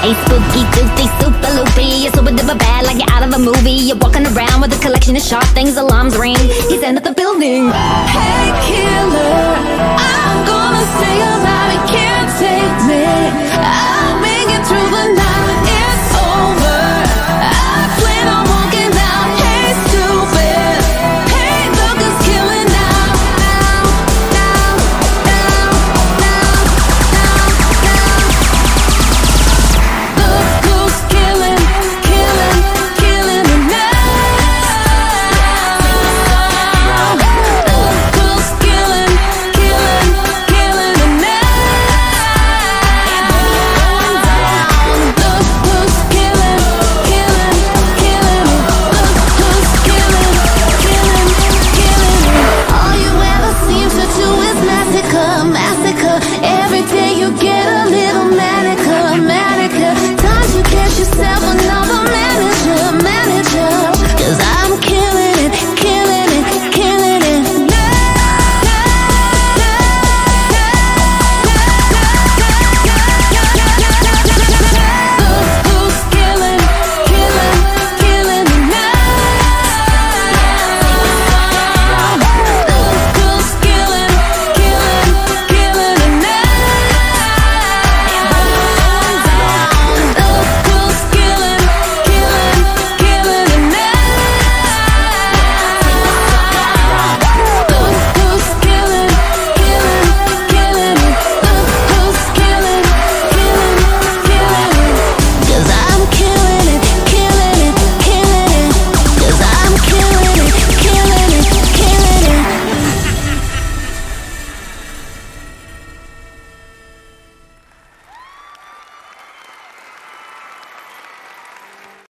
Hey, spooky, toothy, super loopy. You're super duper bad, like you're out of a movie. You're walking around with a collection of sharp things. Alarms ring. He's out of the building.